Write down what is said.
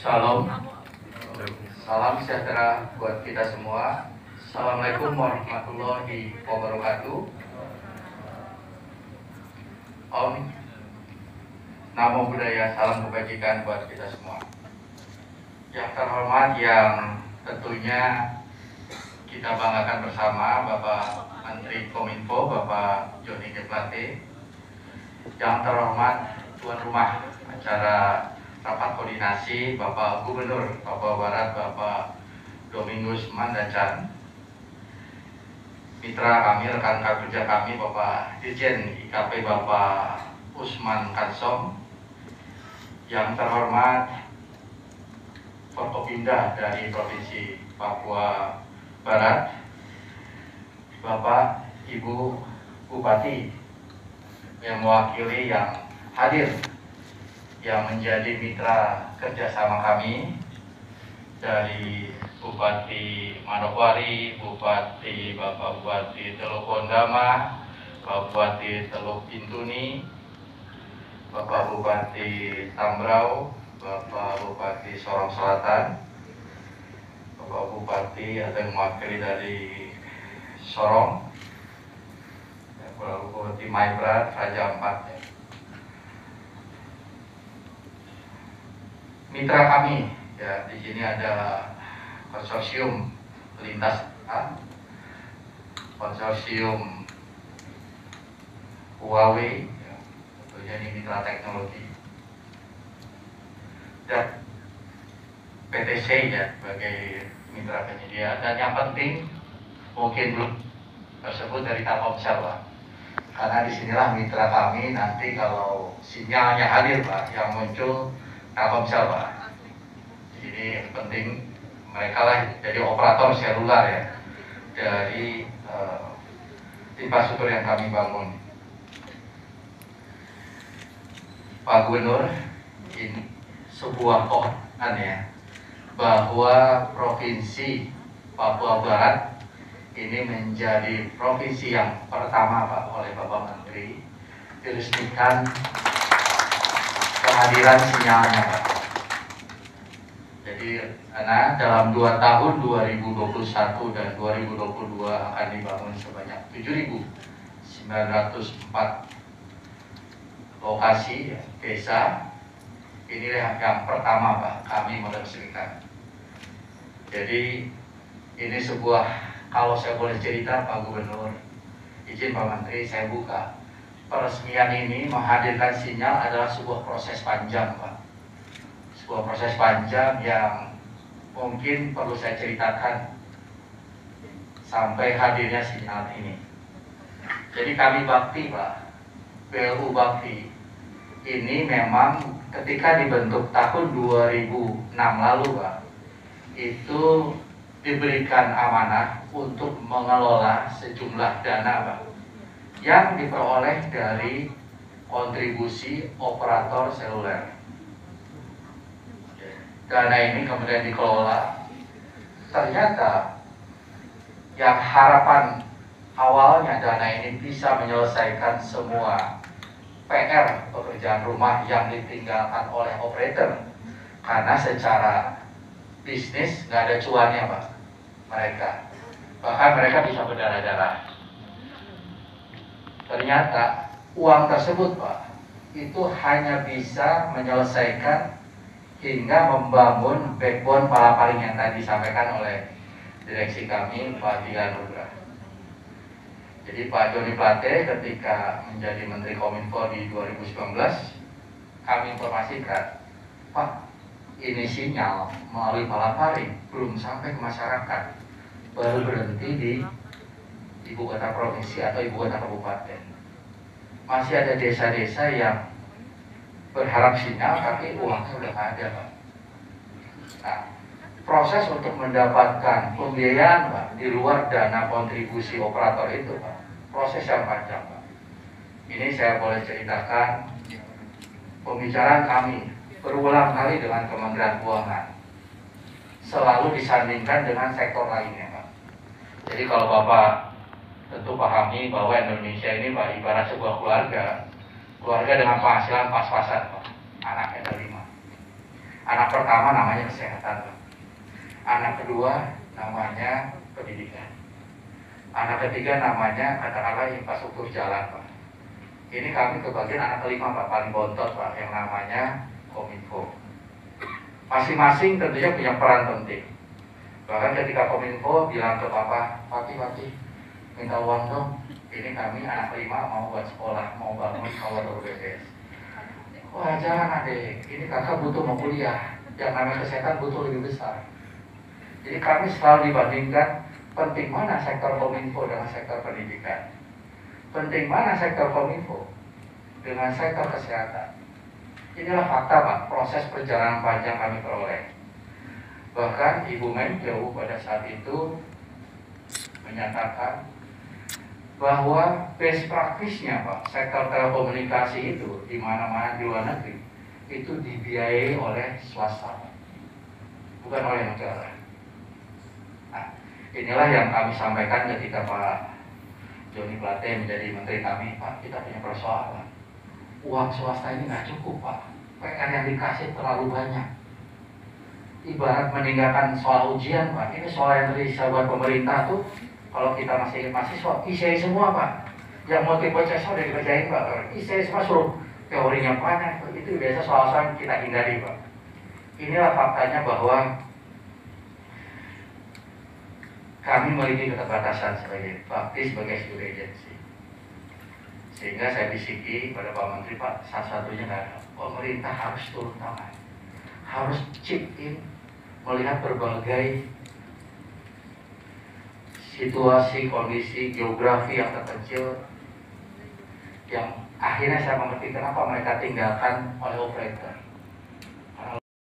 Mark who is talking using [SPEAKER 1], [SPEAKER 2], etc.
[SPEAKER 1] Shalom. Salam sejahtera buat kita semua. Assalamualaikum warahmatullahi wabarakatuh. Om. Namo Buddhaya, salam kebajikan buat kita semua. Yang terhormat yang tentunya kita banggakan bersama Bapak Menteri Kominfo, Bapak Joni G. Plate. Yang terhormat tuan rumah acara rapat koordinasi Bapak Gubernur Papua Barat Bapak Domingus Mandacan. Mitra kami rekan kerja kami Bapak Dirjen IKP Bapak Usman Kansom yang terhormat Forkopinda dari Provinsi Papua Barat Bapak Ibu Bupati yang mewakili yang hadir yang menjadi mitra kerjasama kami dari Bupati Manokwari, Bupati Bapak Bupati Teluk Kondama, Bapak Bupati Teluk Intuni, Bapak Bupati Tambrau, Bapak Bupati Sorong Selatan, Bapak Bupati ada yang mewakili dari Sorong, Bapak Bupati Maibrat, Raja Ampat, ya. Mitra kami. Ya di sini ada konsorsium lintas konsorsium Huawei ya, tentunya ini mitra teknologi. Dan PTC ya sebagai mitra penyedia. Dan yang penting mungkin belum tersebut dari Telkomsel Pak. Karena di sinilah mitra kami nanti kalau sinyalnya hadir Pak yang muncul Telkomsel Pak. Ini penting mereka lah jadi operator seluler ya dari uh, infrastruktur yang kami bangun. Pak Gubernur, ini sebuah kohan ya bahwa provinsi Papua Barat ini menjadi provinsi yang pertama Pak oleh Bapak Menteri diresmikan kehadiran sinyalnya Pak. Jadi karena dalam dua tahun 2021 dan 2022 akan dibangun sebanyak 7.904 lokasi ya, desa. Inilah yang pertama Pak kami meresmikan. Jadi ini sebuah kalau saya boleh cerita Pak Gubernur, izin Pak Menteri saya buka peresmian ini menghadirkan sinyal adalah sebuah proses panjang, Pak. Sebuah proses panjang yang mungkin perlu saya ceritakan sampai hadirnya sinyal ini. Jadi kami bakti, Pak, BLU Bakti ini memang ketika dibentuk tahun 2006 lalu, Pak, itu diberikan amanah untuk mengelola sejumlah dana, Pak yang diperoleh dari kontribusi operator seluler. Dana ini kemudian dikelola. Ternyata yang harapan awalnya dana ini bisa menyelesaikan semua PR pekerjaan rumah yang ditinggalkan oleh operator karena secara bisnis nggak ada cuannya pak mereka bahkan mereka bisa berdarah-darah ternyata uang tersebut Pak itu hanya bisa menyelesaikan hingga membangun backbone palaparing yang tadi disampaikan oleh direksi kami Pak Dianudra. Jadi Pak Joni Plate ketika menjadi Menteri Kominfo di 2019 kami informasikan Pak ini sinyal melalui palaparing belum sampai ke masyarakat baru berhenti di ibu kota provinsi atau ibu kota kabupaten. Masih ada desa-desa yang berharap sinyal tapi uangnya udah nggak ada Pak. Nah, proses untuk mendapatkan pembiayaan Pak di luar dana kontribusi operator itu Pak, proses yang panjang Pak. Ini saya boleh ceritakan pembicaraan kami berulang kali dengan Kementerian Keuangan selalu disandingkan dengan sektor lainnya Pak. Jadi kalau Bapak tentu pahami bahwa Indonesia ini Pak ibarat sebuah keluarga. Keluarga dengan penghasilan pas-pasan Pak. Anaknya ada anak pertama namanya kesehatan Pak. anak kedua namanya pendidikan. Anak ketiga namanya katakanlah infrastruktur jalan Pak. Ini kami kebagian anak kelima Pak paling bontot Pak yang namanya Kominfo. Masing-masing tentunya punya peran penting. Bahkan ketika Kominfo bilang ke Papa Pati Pati minta uang dong ini kami anak lima mau buat sekolah mau bangun tower BPS wah jangan adik ini kakak butuh mau kuliah. Yang namanya kesehatan butuh lebih besar. Jadi kami selalu dibandingkan penting mana sektor kominfo dengan sektor pendidikan? Penting mana sektor kominfo dengan sektor kesehatan? Inilah fakta pak. Proses perjalanan panjang kami peroleh. Bahkan Ibu Menkeu pada saat itu menyatakan bahwa best practice-nya Pak, sektor telekomunikasi itu di mana-mana di luar negeri itu dibiayai oleh swasta, bukan oleh negara. Nah, inilah yang kami sampaikan ketika Pak Joni Plate menjadi menteri kami, Pak, kita punya persoalan. Uang swasta ini nggak cukup, Pak. PR yang dikasih terlalu banyak. Ibarat meninggalkan soal ujian, Pak. Ini soal yang tadi buat pemerintah tuh kalau kita masih mahasiswa, ICE semua Pak. Yang multiple choice udah dikerjain Pak. ICE semua suruh teorinya banyak. Itu biasa soal-soal kita hindari Pak. Inilah faktanya bahwa kami memiliki keterbatasan sebagai bakti sebagai studi agency. Sehingga saya bisiki pada Pak Menteri Pak, salah satunya nggak pemerintah harus turun tangan, harus chip in melihat berbagai situasi, kondisi, geografi yang terpencil yang akhirnya saya mengerti kenapa mereka tinggalkan oleh operator.